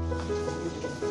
Thank you.